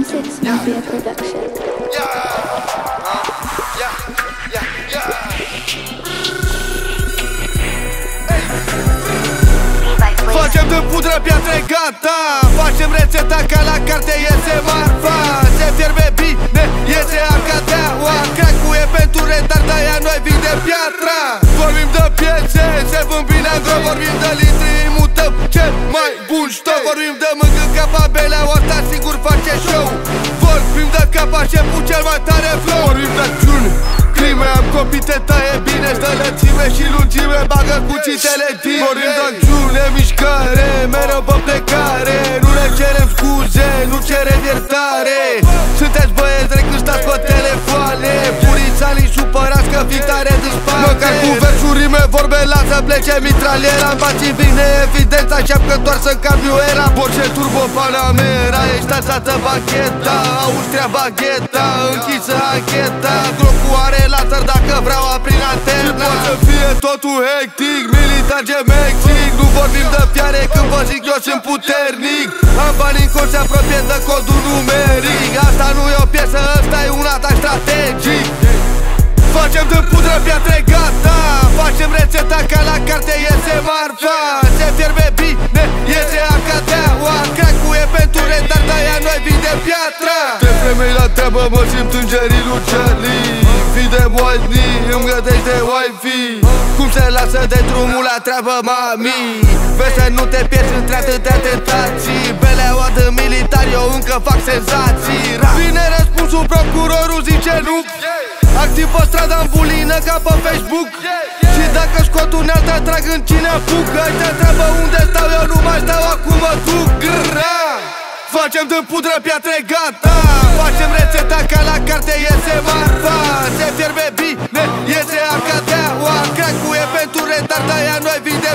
M6 Mafia Production. Facem de pudră piatră gata. Facem rețeta ca la carte iese marfa. Se fierbe bine, iese acadeaua Cracu e pentru retard, aia noi vinde piatra. Vorbim de piețe, se vând bine angro Vorbim de litri, mutăm cel mai bun ștou Vorbim de mângă capa belea, asta sigur face show. Vorbim de capa șeful cel mai tare flow. Vorbim de ciuni crime Am copii te taie bine de lățime și lungime Bagă cuțitele tine Vorbim de acțiune, mișcare Mereu pe plecare. Nu ne cerem scuze, nu cerem iertare. Sunteți băieți drept când stați pe telefoane. Purițanii supărați că victare din spate. Măcar cu versuri rime vorbe lasă plece mitraliera. Îmi bați bine evidența șap că doar să cambiu era Porsche Turbo Panamera Ești tațată bacheta Austria bagheta Închisă ancheta. Glocul are laser dacă vreau aprin anterna Și poate să fie totul hectic Militar gemexic Nu vorbim de fiare când vă zic eu sunt puternic. Am bani în cont se apropie de codul numeric. Asta nu e o piesă, ăsta e un atac strategic carte iese marfa Se fierbe bine, iese acadeaua Cracu e pentru retard, aia noi vinde piatra Te femei la treabă, mă simt îngerii lui Charlie. Fii de moadni, îmi gătește wifi. Cum se lasă de drumul la treabă, mami? Vezi să nu te pierzi între atâtea tentații. Beleaua de militar, eu încă fac senzații. Vine răspunsul, procurorul zice nu Activ pe strada în bulină ca pe Facebook. Și dacă scot unealta trag în cine apucă Ai te întreabă unde stau eu nu mai stau acum mă duc. Grrra. Facem de pudră piatră gata! Facem rețeta ca la carte iese marfa. Se fierbe bine, iese acadeaua Cracu e pentru retard, aia noi vinde